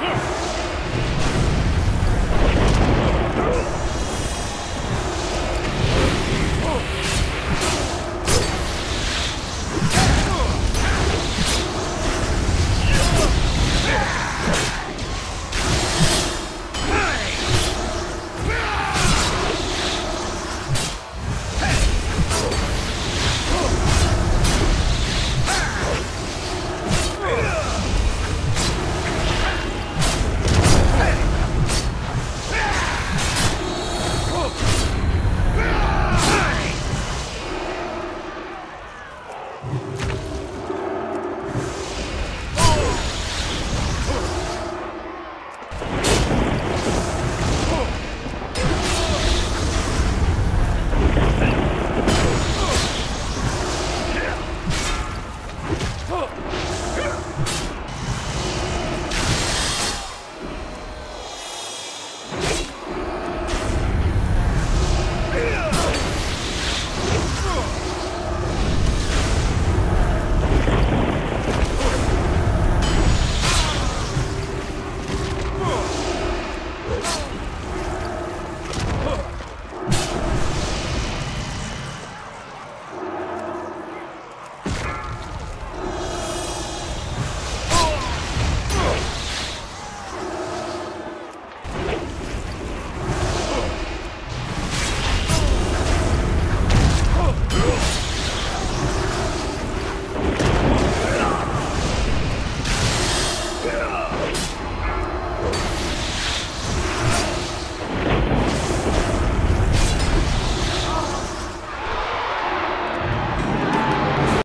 Here.